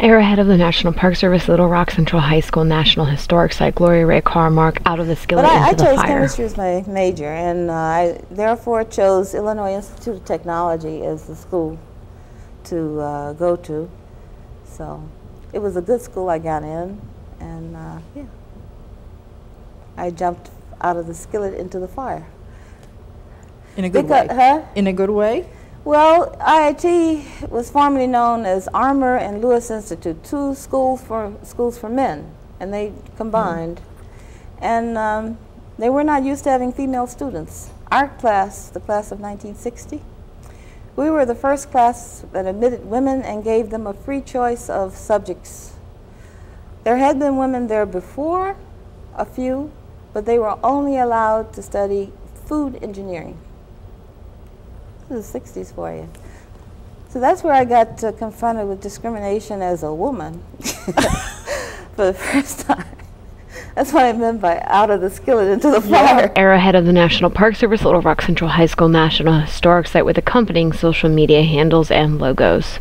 Arrowhead of the National Park Service, Little Rock Central High School National Historic Site, Gloria Ray Karlmark, out of the skillet but I, into I the chose chemistry as my major, and uh, I therefore chose Illinois Institute of Technology as the school to uh, go to. So it was a good school I got in, and uh, yeah, I jumped out of the skillet into the fire. In a good Because- way. huh? In a good way? Well, IIT was formerly known as Armour and Lewis Institute, two schools for schools for men, and they combined. And um, they were not used to having female students. Our class, the class of 1960, we were the first class that admitted women and gave them a free choice of subjects. There had been women there before, a few, but they were only allowed to study food engineering. This is the 60s for you. So that's where I got uh, confronted with discrimination as a woman for the first time. That's what I meant by out of the skillet into the fire. Arrowhead of the National Park Service, Little Rock Central High School National Historic Site with accompanying social media handles and logos.